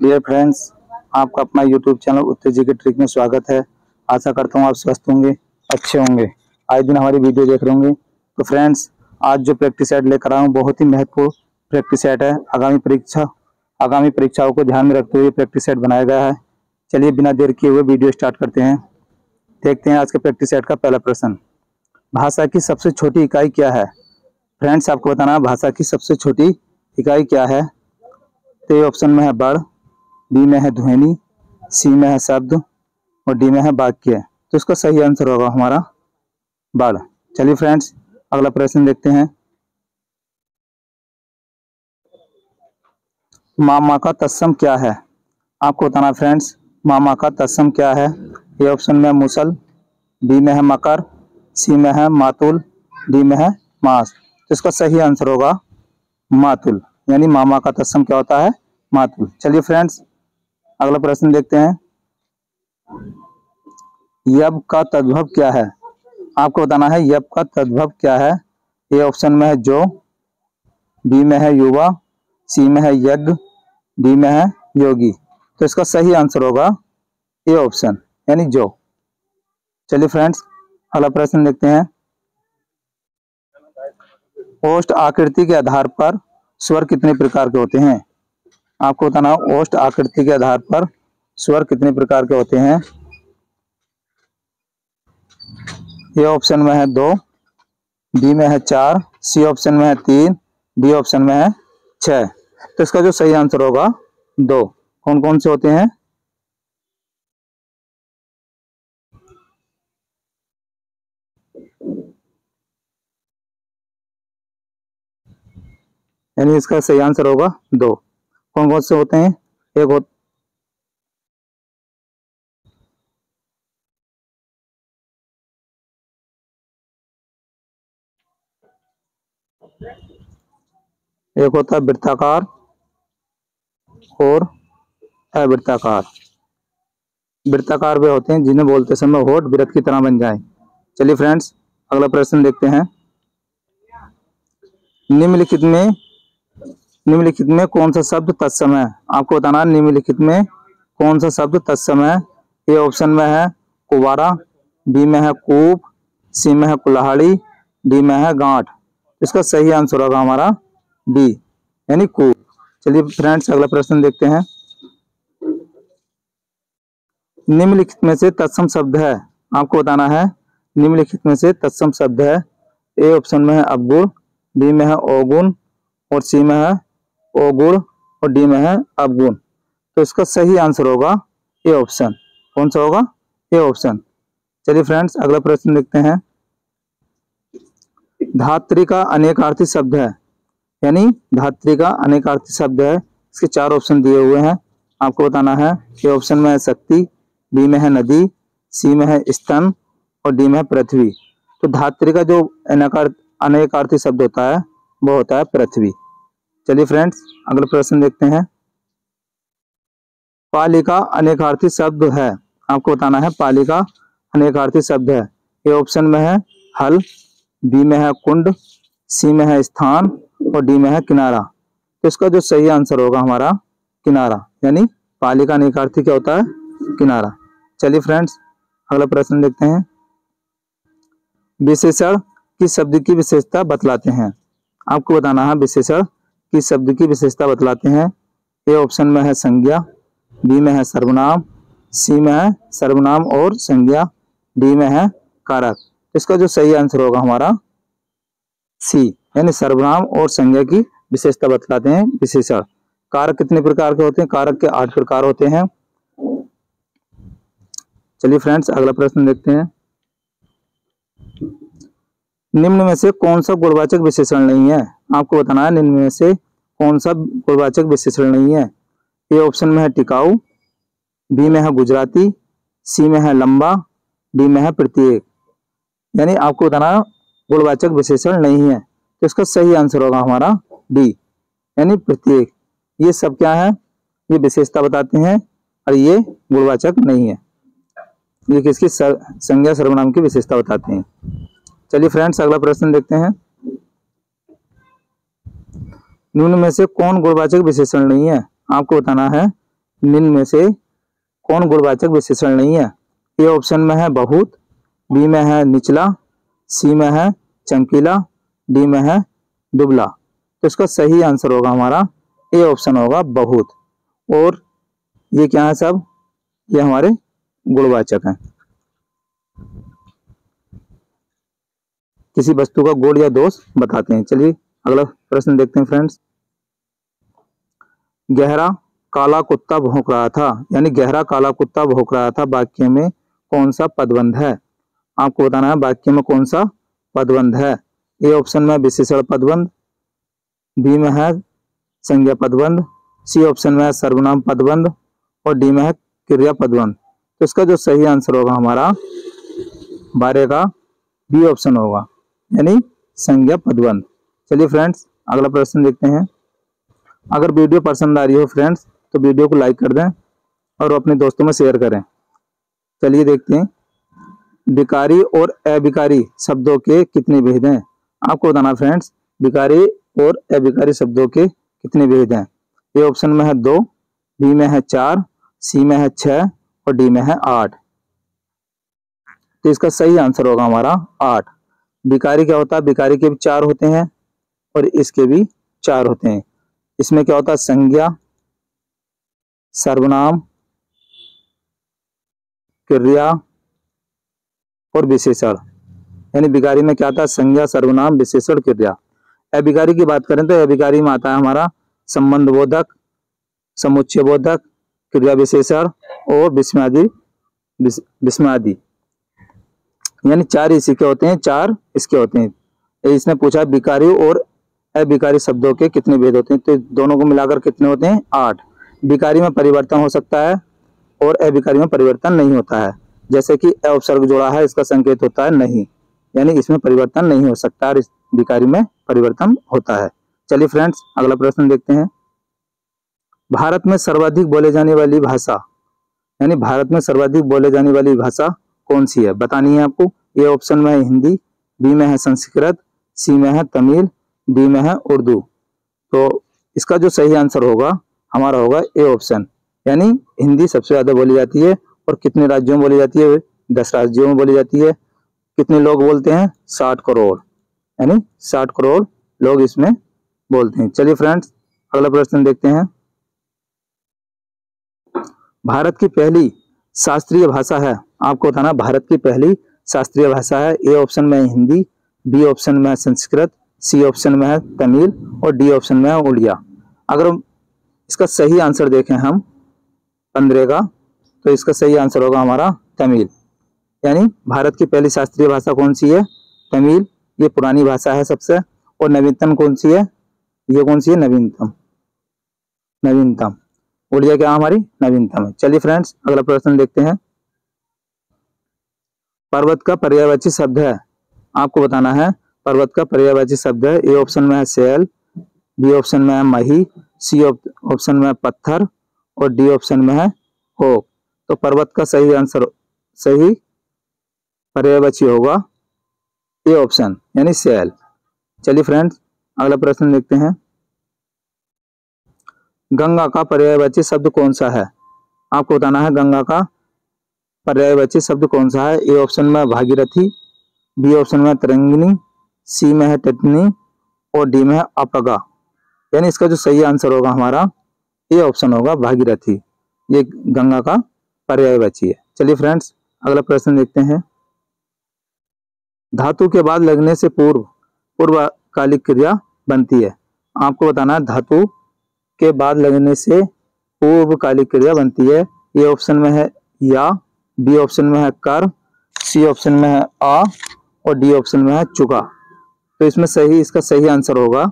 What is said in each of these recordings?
Dear friends आपका अपना YouTube channel उत्तर जी के ट्रिक में स्वागत है। आशा करता हूँ आप स्वस्थ होंगे, अच्छे होंगे। आज दिन हमारी वीडियो देख रहे होंगे। तो फ्रेंड्स आज जो प्रैक्टिस सेट लेकर आया हूँ, बहुत ही महत्वपूर्ण प्रैक्टिस सेट है। आगामी परीक्षा, आगामी परीक्षाओं को ध्यान में रखते हुए प्रैक्टिस सेट बनाया गया है। चलिए बिना देर किए हुए वीडियो स्टार्ट करते हैं। देखते हैं आज के प्रैक्टिस सेट का पहला प्रश्न। भाषा की सबसे छोटी इकाई क्या है? फ्रेंड्स आपको बताना भाषा की सबसे छोटी इकाई क्या है? तो ये ऑप्शन में है बड़ बी में है ध्वनि सी में है शब्द और डी में है वाक्य। तो इसका सही आंसर होगा हमारा बड़ चलिए फ्रेंड्स अगला प्रश्न देखते हैं। मामा का तत्सम क्या है? आपको बताना फ्रेंड्स मामा का तत्सम क्या है? ये ऑप्शन में मुसल बी में है मकर सी में है मातुल डी में है मास। तो इसका सही आंसर होगा मातुल। यानी मामा का तत्सम क्या होता है? मातुल। चलिए फ्रेंड्स अगला प्रश्न देखते हैं। यब का तद्भव क्या है? आपको बताना है, यब का तद्भव क्या है? ए ऑप्शन में है जो बी में है युवा सी में है यज्ञ डी में है योगी। तो इसका सही आंसर होगा ए ऑप्शन यानी जो। चलिए फ्रेंड्स अगला प्रश्न देखते हैं। ओष्ट आकृति के आधार पर स्वर कितने प्रकार के होते हैं? आपको बताना ओष्ट आकृति के आधार पर स्वर कितने प्रकार के होते हैं? ए ऑप्शन में है दो, बी में है चार, सी ऑप्शन में है तीन, डी ऑप्शन में है छ तो इसका जो सही आंसर होगा, दो। कौन कौन से होते हैं? यानी इसका सही आंसर होगा दो। कौन कौन से होते हैं? एक हो एक होता है वृत्ताकार और अवृत्ताकार। वृत्ताकार वे होते हैं जिन्हें बोलते समय होठ वृत्त की तरह बन जाए। चलिए फ्रेंड्स अगला प्रश्न देखते हैं। निम्नलिखित में निम्नलिखित में कौन सा शब्द तत्सम है? आपको बताना है निम्नलिखित में कौन सा शब्द तत्सम है। ए ऑप्शन में है कुवारा, बी में है कूप, सी में है कुल्हाड़ी, डी में है गांठ। इसका सही आंसर होगा हमारा डी, यानी कूप। चलिए फ्रेंड्स, अगला प्रश्न देखते हैं। निम्नलिखित में से तत्सम शब्द है। आपको बताना है निम्नलिखित में से तत्सम शब्द है। ए ऑप्शन में है अवगुण बी में है अवगुण और सी में है अवगुण और डी में है अवगुण। तो इसका सही आंसर होगा ए ऑप्शन। कौन सा होगा? A option. चलिए फ्रेंड्स, अगला प्रश्न देखते हैं। धात्री का अनेकार्थी शब्द है। यानी धात्री का अनेकार्थी शब्द है। इसके चार ऑप्शन दिए हुए हैं। आपको बताना है, ए ऑप्शन में है शक्ति, बी में है नदी, सी में है स्तन और डी में है पृथ्वी। तो धात्री का जो अनेकार्थी शब्द होता है, वो होता है पृथ्वी। चलिए फ्रेंड्स अगला प्रश्न देखते हैं। पालिका अनेकार्थी शब्द है। आपको बताना है, पालिका अनेकार्थी शब्द है। ए ऑप्शन में है हल बी में है कुंड सी में है स्थान और डी में है किनारा। तो इसका जो सही आंसर होगा हमारा, किनारा। यानी पालिका अनेकार्थी क्या होता है? किनारा। चलिए फ्रेंड्स अगला प्रश्न देखते हैं। विशेषण किस शब्द की विशेषता बतलाते हैं? आपको बताना है, विशेषण किस शब्द की विशेषता बतलाते हैं। ए ऑप्शन में है संज्ञा, बी में है सर्वनाम, सी में है सर्वनाम और संज्ञा, डी में है कारक। इसका जो सही आंसर होगा हमारा सी, यानी सर्वनाम और संज्ञा की विशेषता बतलाते हैं, विशेषण। कारक कितने प्रकार के होते हैं? कारक के आठ प्रकार होते हैं। चलिए फ्रेंड्स, अगला प्रश्न देखते हैं। निम्न में से कौन सा गुणवाचक विशेषण नहीं है? आपको बताना है निम्न में से कौन सा गुणवाचक विशेषण नहीं है। ए ऑप्शन में है टिकाऊ, बी में है गुजराती, सी में है लंबा, डी में है प्रत्येक। यानी आपको बताना गुणवाचक विशेषण नहीं है। तो इसका सही आंसर होगा हमारा डी। यानी प्रत्येक। ये सब क्या है? ये विशेषता बताते हैं और ये गुणवाचक नहीं है। ये किसकी संज्ञा सर्वनाम की विशेषता बताते हैं। चलिए फ्रेंड्स अगला प्रश्न देखते हैं। निम्न में से कौन गुणवाचक विशेषण नहीं है? आपको बताना है, निम्न में से कौन गुणवाचक विशेषण नहीं है? ए ऑप्शन में है बहुत बी में है निचला सी में है चमकीला डी में है दुबला। तो इसका सही आंसर होगा हमारा ए ऑप्शन होगा बहुत। और ये क्या है सब? ये हमारे गुणवाचक हैं। किसी वस्तु का गुण या दोष बताते हैं। चलिए, अगला प्रश्न देखते हैं फ्रेंड्स गहरा काला कुत्ता भोंक रहा था। यानी गहरा काला कुत्ता भोंक रहा था। वाक्य में कौन सा पदबंध है? आपको बताना है, वाक्य में कौन सा पदबंध है? ए ऑप्शन में विशेषण पदबंध बी में है संज्ञा पदबंध सी ऑप्शन में है सर्वनाम पदबंध, और डी में है क्रिया पदबंध। तो इसका जो सही आंसर होगा हमारा, बारह का बी ऑप्शन होगा। यानी संज्ञा पदबंध चलिए फ्रेंड्स अगला प्रश्न देखते हैं। अगर वीडियो पसंद आ रही हो फ्रेंड्स तो वीडियो को लाइक कर दें और अपने दोस्तों में शेयर करें। चलिए देखते हैं। विकारी और अविकारी शब्दों के कितने भेद हैं? आपको बताना फ्रेंड्स विकारी और अविकारी शब्दों के कितने भेद हैं? ए ऑप्शन में है दो बी में है चार सी में है छह और डी में है आठ। तो इसका सही आंसर होगा हमारा आठ। विकारी क्या होता है? विकारी के भी चार होते हैं और इसके भी चार होते हैं। इसमें क्या होता है? संज्ञा, सर्वनाम, क्रिया और विशेषण। यानी विकारी में क्या आता है? संज्ञा, सर्वनाम, विशेषण, क्रिया। अभिकारी की बात करें तो अभिकारी में आता है हमारा संबंध बोधक, समुच्चय बोधक, क्रिया विशेषण और विस्मादि विस्मादि यानी चार इसी के होते हैं, चार इसके होते हैं। इसने पूछा विकारी और अभिकारी शब्दों के कितने भेद होते हैं? तो दोनों को मिलाकर कितने होते हैं? आठ। विकारी में परिवर्तन हो सकता है और अभिकारी में परिवर्तन नहीं होता है। जैसे कि अवसर्ग जोड़ा है, इसका संकेत होता है नहीं। यानी इसमें परिवर्तन नहीं हो सकता और इस विकारी में परिवर्तन होता है। चलिए फ्रेंड्स, अगला प्रश्न देखते हैं। भारत में सर्वाधिक बोले जाने वाली भाषा, यानी भारत में सर्वाधिक बोले जाने वाली भाषा कौन सी है? बतानी है आपको। ए ऑप्शन में है हिंदी, बी में है संस्कृत, सी में है तमिल, डी में है उर्दू। तो इसका जो सही आंसर होगा, हमारा होगा ए ऑप्शन। यानी हिंदी सबसे ज़्यादा बोली जाती है और कितने राज्यों में बोली जाती है? दस राज्यों में बोली जाती है। कितने लोग बोलते हैं? साठ करोड़। यानी साठ करोड़ लोग इसमें बोलते हैं। चलिए फ्रेंड्स, अगला प्रश्न देखते हैं। भारत की पहली शास्त्रीय भाषा है आपको बताना, भारत की पहली शास्त्रीय भाषा है। ए ऑप्शन में हिंदी, बी ऑप्शन में है संस्कृत, सी ऑप्शन में है तमिल और डी ऑप्शन में है उड़िया। अगर इसका सही आंसर देखें हम पंद्रह का तो इसका सही आंसर होगा हमारा तमिल। यानी भारत की पहली शास्त्रीय भाषा कौन सी है? तमिल, ये पुरानी भाषा है सबसे। और नवीनतम कौन सी है? ये कौन सी है? नवीनतम। नवीनतम। उड़िया क्या हमारी? नवीनतम है। चलिए फ्रेंड्स, अगला प्रश्न देखते हैं। पर्वत का पर्यायवाची शब्द है। आपको बताना है, पर्वत का पर्यायवाची शब्द है। ए ऑप्शन में है सेल, बी ऑप्शन में है मही, सी ऑप्शन में पत्थर और डी ऑप्शन में है हो तो पर्वत का सही आंसर, सही पर्यायवाची होगा ए ऑप्शन, यानी सेल। चलिए फ्रेंड्स, अगला प्रश्न देखते हैं। गंगा का पर्यायवाची शब्द कौन सा है? आपको बताना है गंगा का पर्यायवाची शब्द कौन सा है? ए ऑप्शन में भागीरथी, बी ऑप्शन में तरंगिनी, सी में है टटनी और डी में है अपगा। यानी इसका जो सही आंसर होगा हमारा ये ऑप्शन होगा भागीरथी। ये गंगा का पर्यायवाची है। चलिए फ्रेंड्स, अगला प्रश्न देखते हैं। धातु के बाद लगने से पूर्व, पूर्वकालिक क्रिया बनती है। आपको बताना है, धातु के बाद लगने से पूर्वकालिक क्रिया बनती है। ये ऑप्शन में है या बी ऑप्शन में है कर, सी ऑप्शन में है आ और डी ऑप्शन में है चुका। तो इसमें सही, इसका सही आंसर होगा,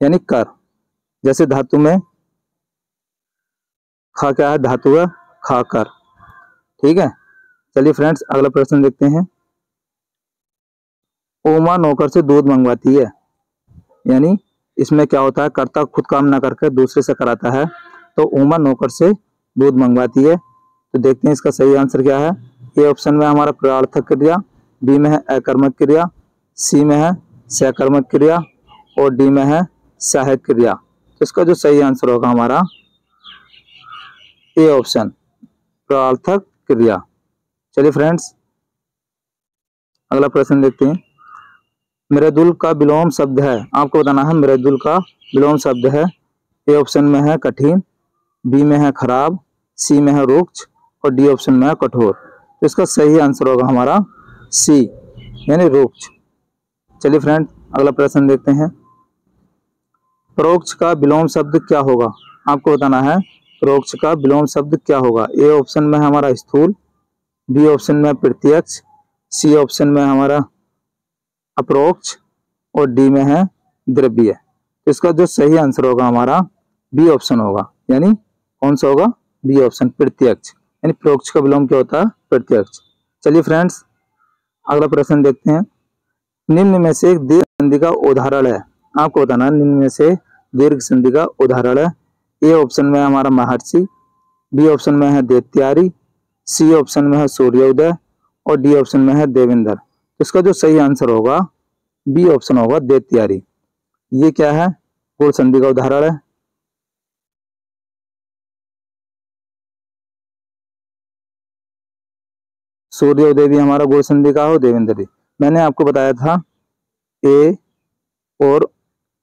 यानी कर। जैसे धातु में खा क्या है? धातु है खा कर ठीक है? चलिए फ्रेंड्स, अगला प्रश्न देखते हैं। ओमा नौकर से दूध मंगवाती है, यानी इसमें क्या होता है? कर्ता खुद काम ना करके दूसरे से कराता है तो उमा नौकर से दूध मंगवाती है। तो देखते हैं इसका सही आंसर क्या है। ए ऑप्शन में हमारा प्रार्थक क्रिया, बी में है अकर्मक क्रिया, सी में है सहकर्मक क्रिया और डी में है सहायक क्रिया। तो इसका जो सही आंसर होगा हमारा, ए ऑप्शन, प्रार्थक क्रिया। चलिए फ्रेंड्स, अगला प्रश्न देखते हैं। मृदुल का विलोम शब्द है। आपको बताना है मृदुल का विलोम शब्द है। ए ऑप्शन में है कठिन, बी में है खराब, सी में है रुक्ष और डी ऑप्शन में है कठोर। तो इसका सही आंसर होगा हमारा सी, यानी रोक्ष। चलिए फ्रेंड, अगला प्रश्न देखते हैं। प्रोक्ष का विलोम शब्द क्या होगा? आपको बताना है प्रोक्ष का विलोम शब्द क्या होगा? ए ऑप्शन में हमारा स्थूल, बी ऑप्शन में प्रत्यक्ष, सी ऑप्शन में हमारा अप्रोक्ष, और डी में है द्रव्य। तो इसका जो सही आंसर होगा हमारा बी ऑप्शन होगा, यानी कौन सा होगा? बी ऑप्शन, प्रत्यक्ष। यानी प्रोक्ष का विलोम क्या होता है? प्रत्यक्ष। चलिए फ्रेंड्स अगला प्रश्न देखते हैं। निम्न में से दीर्घ संधि का उदाहरण है। आपको बताना निम्न में से दीर्घ संधि का उदाहरण है। ए ऑप्शन में हमारा महर्षि, बी ऑप्शन में है देत्यारी, सी ऑप्शन में है सूर्योदय और डी ऑप्शन में है देवेंद्र। तो इसका जो सही आंसर होगा, बी ऑप्शन होगा देत्यारी। ये क्या है? गुण संधि का उदाहरण है। सूर्योदय भी हमारा गुण संधि का हो, देवेंद्र मैंने आपको बताया था, ए और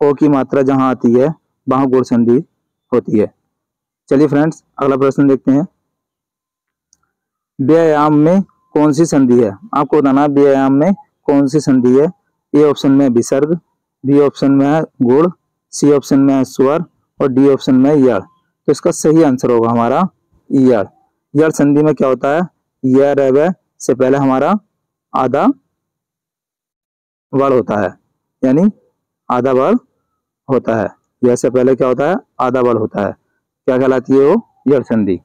ओ की मात्रा जहाँ आती है, वहाँ गुण संधि होती है। चलिए फ्रेंड्स अगला प्रश्न देखते हैं। व्यायाम में कौन सी संधि है? आपको बताना, व्यायाम में कौन सी संधि है? ए ऑप्शन में विसर्ग, बी ऑप्शन में है गुड़, सी ऑप्शन में है स्वर और डी ऑप्शन में यड़। तो इसका सही आंसर होगा हमारा, यड़। यड़ संधि में क्या होता है? यह से पहले हमारा आधा वर्ड होता है, यानी आधा वर्ड होता है। यह से पहले क्या होता है? आधा वर्ड होता है। क्या कहलाती है वो? यड़ संधि।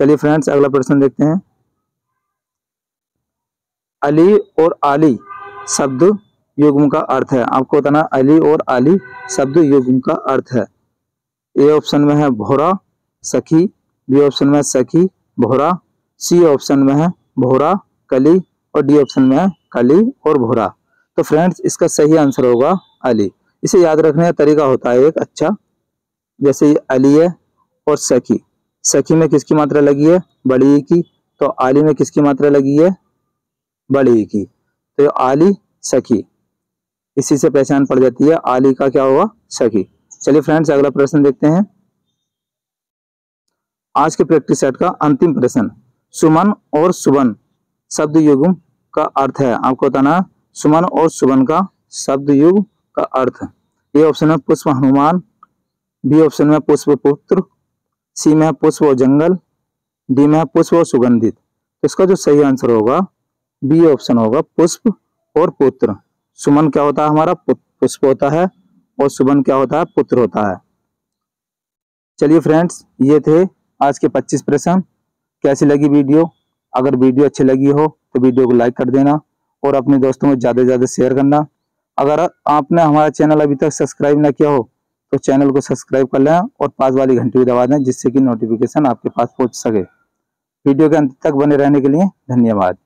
चलिए फ्रेंड्स अगला प्रश्न देखते हैं। अली और आली शब्द युग्म का अर्थ है। आपको बताना, अली और आली शब्द युग्म का अर्थ है। ए ऑप्शन में है भोरा, सखी, बी ऑप्शन में सखी, भोरा, सी ऑप्शन में है भोरा, कली और डी ऑप्शन में है, कली और भोरा। तो फ्रेंड्स, इसका सही आंसर होगा अली। इसे याद रखने का तरीका होता है एक अच्छा जैसे अली है और सखी। सखी में किसकी मात्रा लगी है? बड़ी की। तो आली में किसकी मात्रा लगी है? बड़ी की। तो आली, सखी। इसी से पहचान पड़ जाती है, आली का क्या होगा? सखी। चलिए फ्रेंड्स, अगला प्रश्न देखते हैं। आज के प्रैक्टिस सेट का अंतिम प्रश्न। सुमन और सुबन। शब्द युग का अर्थ है, आपको बताना सुमन और सुबन का शब्द युग का अर्थ। ए ऑप्शन में पुष्प हनुमान बी ऑप्शन में पुष्प पुत्र सी में पुष्प और जंगल डी में पुष्प और सुगंधित। तो इसका जो सही आंसर होगा बी ऑप्शन होगा पुष्प और पुत्र। सुमन क्या होता है हमारा? पुष्प होता है और सुमन क्या होता है? पुत्र होता है। चलिए फ्रेंड्स ये थे आज के 25 प्रश्न। कैसी लगी वीडियो? अगर वीडियो अच्छी लगी हो तो वीडियो को लाइक कर देना और अपने दोस्तों में ज़्यादा से ज़्यादा शेयर करना। अगर आपने हमारा चैनल अभी तक सब्सक्राइब ना किया हो तो चैनल को सब्सक्राइब कर लें और पास वाली घंटी भी दबा दें जिससे कि नोटिफिकेशन आपके पास पहुँच सके। वीडियो के अंत तक बने रहने के लिए धन्यवाद।